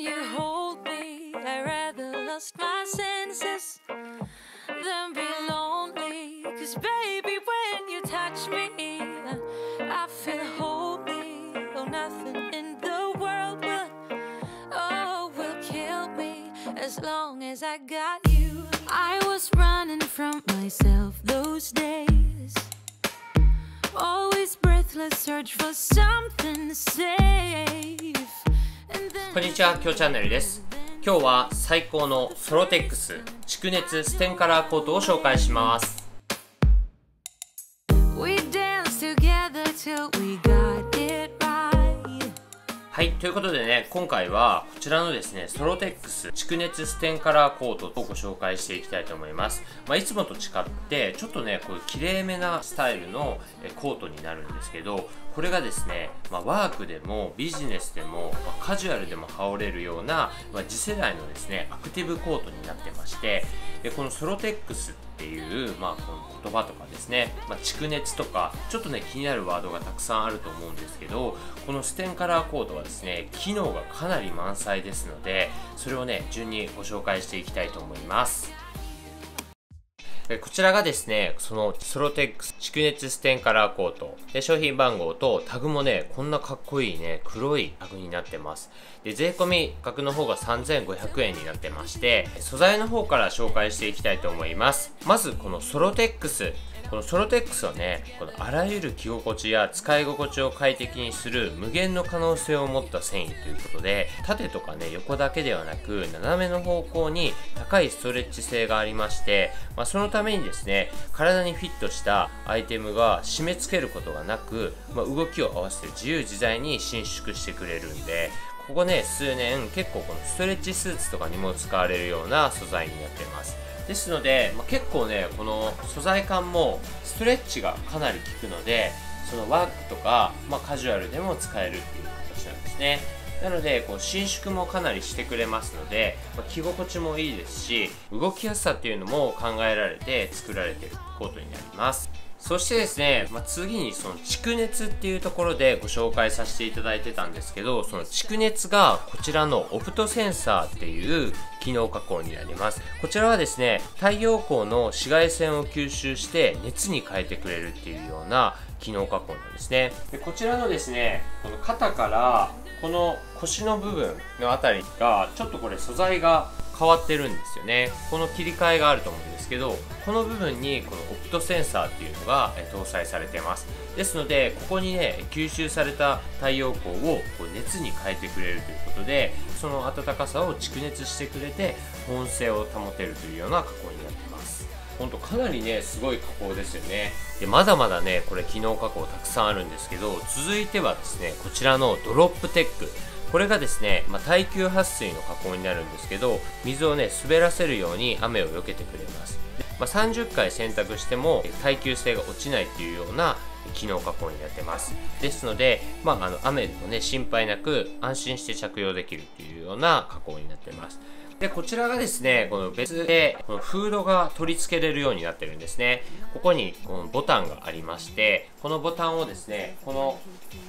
you hold me. I rather lost my senses than be lonely. Cause baby, when you touch me, I feel holy. Oh, nothing in the world will, oh, will kill me as long as I got you. I was running from myself those days. Always breathless, search for something safe. こんにちは、きょうチャンネルです。今日は最高のソロテックス蓄熱ステンカラーコートを紹介します。はい、ということでね、今回はこちらのですね、ソロテックス蓄熱ステンカラーコートをご紹介していきたいと思います。まあ、いつもと違って、ちょっとね、こういう綺麗めなスタイルのコートになるんですけど、これがですね、まあ、ワークでもビジネスでも、まあカジュアルでも羽織れるような、まあ、次世代のですね、アクティブコートになってまして、でこのソロテックスっていう、まあ、この言葉とかですね、まあ、蓄熱とかちょっとね気になるワードがたくさんあると思うんですけどこのステンカラーコードはですね機能がかなり満載ですのでそれをね順にご紹介していきたいと思います。えこちらがですね、そのソロテックス蓄熱ステンカラーコート。で、商品番号とタグもね、こんなかっこいいね、黒いタグになってます。で、税込み価格の方が3500円になってまして、素材の方から紹介していきたいと思います。まず、このソロテックス。このソロテックスはね、このあらゆる着心地や使い心地を快適にする無限の可能性を持った繊維ということで、縦とかね、横だけではなく、斜めの方向に高いストレッチ性がありまして、まあ、そのためにですね、体にフィットしたアイテムが締め付けることがなく、まあ、動きを合わせて自由自在に伸縮してくれるんで、ここね、数年結構このストレッチスーツとかにも使われるような素材になってます。ですので、まあ、結構ねこの素材感もストレッチがかなり効くのでそのワークとか、まあ、カジュアルでも使えるっていう形なんですね。なのでこう伸縮もかなりしてくれますので、まあ、着心地もいいですし動きやすさっていうのも考えられて作られてるコートになります。そしてですね、まあ、次にその蓄熱っていうところでご紹介させていただいてたんですけど、その蓄熱がこちらのオプトセンサーっていう機能加工になります。こちらはですね、太陽光の紫外線を吸収して熱に変えてくれるっていうような機能加工なんですね。でこちらのですね、この肩からこの腰の部分のあたりがちょっとこれ素材が変わってるんですよね。この切り替えがあると思うんですけどこの部分にこのオプトセンサーっていうのが搭載されてます。ですのでここにね吸収された太陽光をこう熱に変えてくれるということでその暖かさを蓄熱してくれて保温性を保てるというような加工になってます。本当かなりねすごい加工ですよね。でまだまだねこれ機能加工たくさんあるんですけど続いてはですねこちらのドロップテック。これがですね、まあ、耐久撥水の加工になるんですけど水をね滑らせるように雨を避けてくれます。まあ、30回洗濯しても耐久性が落ちないっていうような機能加工になってます。ですので、まあ、あの雨でもね心配なく安心して着用できるっていうような加工になってます。で、こちらがですね、この別で、このフードが取り付けれるようになってるんですね。ここにこのボタンがありまして、このボタンをですね、この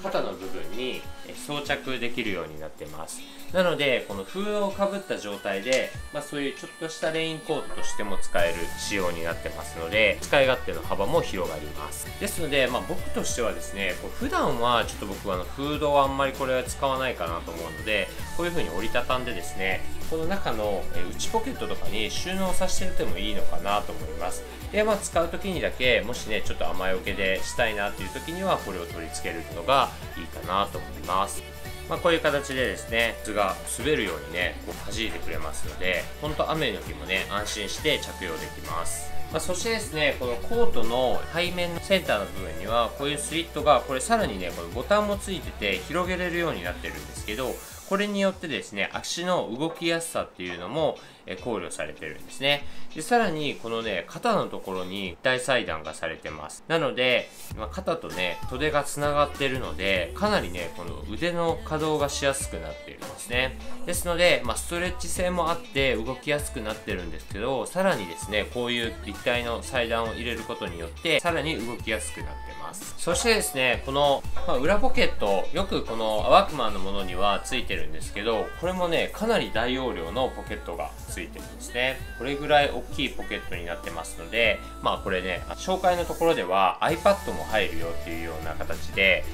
肩の部分に装着できるようになってます。なので、このフードをかぶった状態で、まあそういうちょっとしたレインコートとしても使える仕様になってますので、使い勝手の幅も広がります。ですので、まあ僕としてはですね、こう普段はちょっと僕はあのフードはあんまりこれは使わないかなと思うので、こういう風に折りたたんでですね、この中のの内ポケットとかに収納させててもいいのかなと思います。でまあ使う時にだけもしねちょっと雨よけでしたいなっていう時にはこれを取り付けるのがいいかなと思います。まあ、こういう形でですね水が滑るようにねこう弾いてくれますので本当雨の日もね安心して着用できます。まあ、そしてですね、このコートの背面のセンターの部分には、こういうスリットが、これさらにね、このボタンもついてて、広げれるようになってるんですけど、これによってですね、足の動きやすさっていうのもえ考慮されてるんですね。で、さらに、このね、肩のところに大裁断がされてます。なので、まあ、肩とね、袖が繋がってるので、かなりね、この腕の可動がしやすくなっているんですね。ですので、まあ、ストレッチ性もあって動きやすくなってるんですけど、さらにですね、こういう立体の裁断を入れることによって、さらに動きやすくなってます。そしてですねこの、まあ、裏ポケットよくこのワークマンのものにはついてるんですけどこれもねかなり大容量のポケットがついてるんですねこれぐらい大きいポケットになってますのでまあこれね紹介のところでは iPad も入るよっていうような形で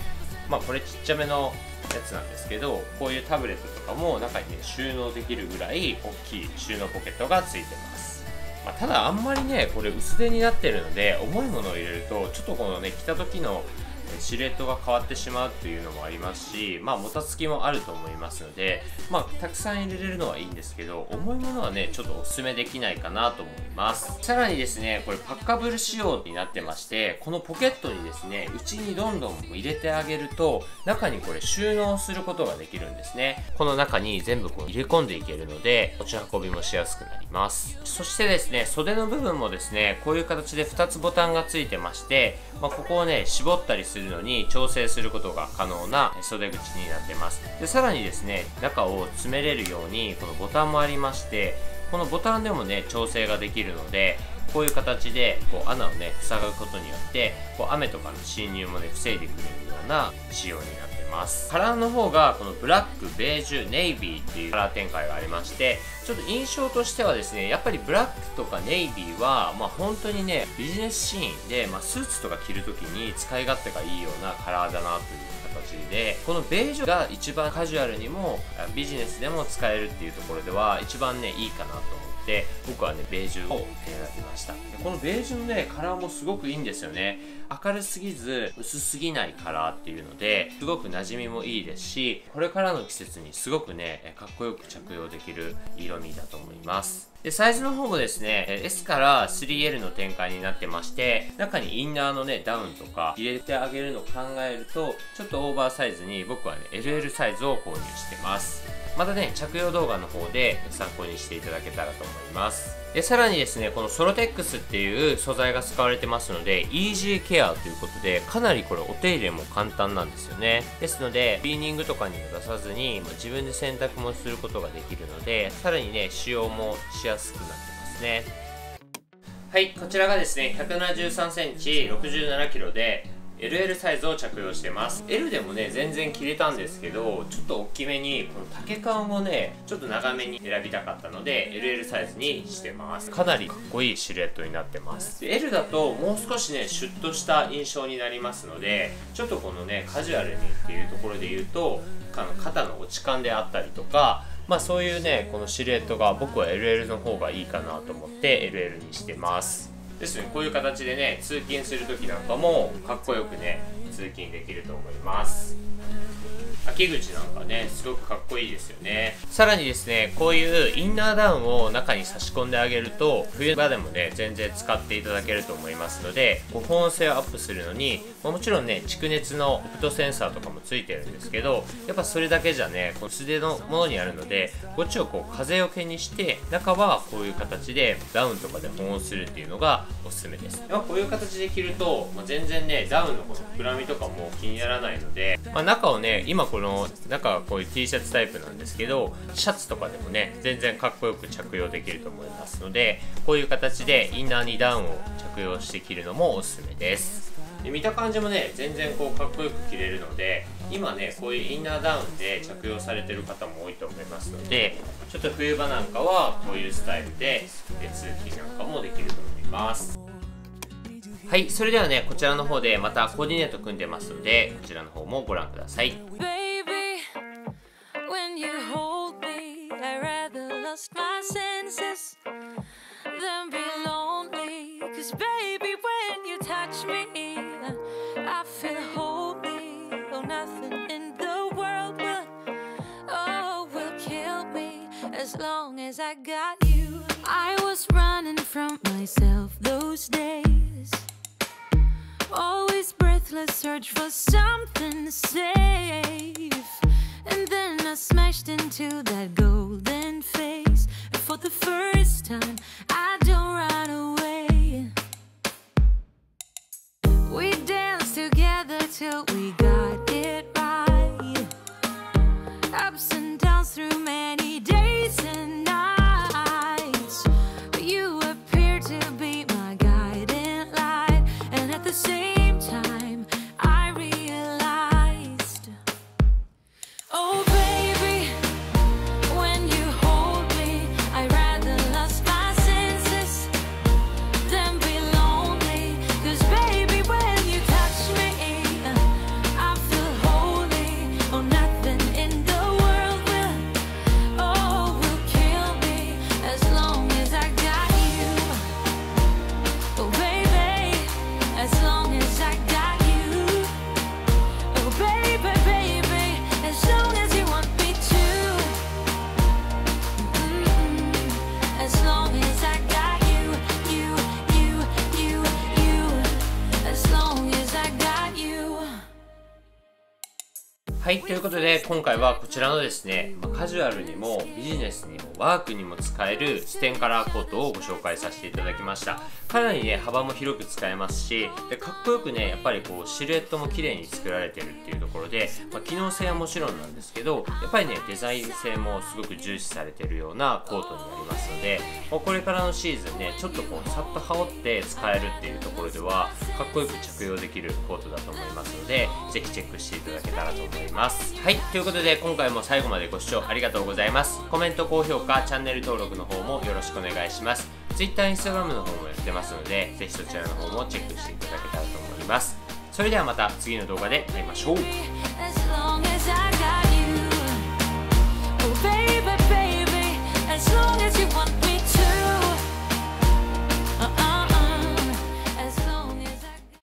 まあこれちっちゃめのやつなんですけどこういうタブレットとかも中にね収納できるぐらい大きい収納ポケットがついてますま、ただあんまりねこれ薄手になってるので重いものを入れるとちょっとこのね着た時のシルエットが変わってしまうっていうのもありますし、まあ、もたつきもあると思いますので、まあ、たくさん入れれるのはいいんですけど、重いものはね、ちょっとおすすめできないかなと思います。さらにですね、これパッカブル仕様になってまして、このポケットにですね、内にどんどん入れてあげると、中にこれ収納することができるんですね。この中に全部こう入れ込んでいけるので、持ち運びもしやすくなります。そしてですね、袖の部分もですね、こういう形で2つボタンがついてまして、まあ、ここをね、絞ったりするするのに調整することが可能な袖口になってます。でさらにですね中を詰めれるようにこのボタンもありましてこのボタンでもね調整ができるのでこういう形でこう穴をね塞ぐことによってこう雨とかの侵入もね防いでくれるような仕様になってます。カラーの方がこのブラックベージュネイビーっていうカラー展開がありましてちょっと印象としてはですねやっぱりブラックとかネイビーはまあ本当にねビジネスシーンで、まあ、スーツとか着るときに使い勝手がいいようなカラーだなという形でこのベージュが一番カジュアルにもビジネスでも使えるっていうところでは一番ねいいかなと思って僕はねベージュを選びました。このベージュのねカラーもすごくいいんですよね。明るすぎず薄すぎないカラーっていうのですごく馴染みもいいですしこれからの季節にすごくねかっこよく着用できる色味だと思います。でサイズの方もですね S から 3L の展開になってまして中にインナーのねダウンとか入れてあげるのを考えるとちょっとオーバーサイズに僕はね LL サイズを購入してますまたね着用動画の方で参考にしていただけたらと思います。でさらにですねこのソロテックスっていう素材が使われてますのでイージーケアということでかなりこれお手入れも簡単なんですよね。ですのでクリーニングとかにも出さずにま自分で洗濯もすることができるのでさらにね使用もしやすくなってますね。はいこちらがですね 173cm 67kg で LL サイズを着用してます。L でもね全然着れたんですけどちょっと大きめにこの丈感をねちょっと長めに選びたかったので LL サイズにしてます。かなりかっこいいシルエットになってます。L だともう少しねシュッとした印象になりますのでちょっとこのねカジュアルにっていうところで言うとあの肩の落ち感であったりとかまあそういうねこのシルエットが僕は LL の方がいいかなと思って LL にしてます。ですね。こういう形でね通勤する時なんかもかっこよくね通勤できると思います。秋口なんかねすごくかっこいいですよね。さらにですねこういうインナーダウンを中に差し込んであげると冬場でもね全然使っていただけると思いますので保温性をアップするのにもちろんね蓄熱のオプトセンサーとかもついてるんですけどやっぱそれだけじゃねこう素手のものにあるのでこっちをこう風よけにして中はこういう形でダウンとかで保温するっていうのがおすすめです。こういう形で着ると、まあ、全然ねダウンのこの膨らみとかも気にならないので、まあ、中をね今この中はこういう T シャツタイプなんですけどシャツとかでもね全然かっこよく着用できると思いますのでこういう形でインナーにダウンを着用して着るのもおすすめです。で見た感じもね全然こうかっこよく着れるので今ねこういうインナーダウンで着用されてる方も多いと思いますのでちょっと冬場なんかはこういうスタイルで通勤なんかもできると思います。はい、それではね、こちらの方でまたコーディネート組んでますので、こちらの方もご覧ください。Baby, when you hold me, I rather lost my senses than be lonely. Cause baby, when you touch me, I feel holy. Oh, nothing in the world will, oh, will kill me as long as I got you. I was running from myself those days. Always breathless, search for something safe. And then I smashed into that golden face. And for the first time, いということで今回はこちらのですね、まカジュアルにもビジネスにもワークにも使えるステンカラーコートをご紹介させていただきました。かなりね幅も広く使えますしでかっこよくねやっぱりこうシルエットも綺麗に作られてるっていうところで、まあ機能性はもちろんなんですけどやっぱりねデザイン性もすごく重視されてるようなコートになりますので、まあこれからのシーズンねちょっとこうさっと羽織って使えるっていうところではかっこよく着用できるコートだと思いますのでぜひチェックしていただけたらと思います。ます。はい、ということで今回も最後までご視聴ありがとうございます。コメント、高評価、チャンネル登録の方もよろしくお願いします。Twitter、Instagram の方もやってますので、ぜひそちらの方もチェックしていただけたらと思います。それではまた次の動画で会いましょう。as long as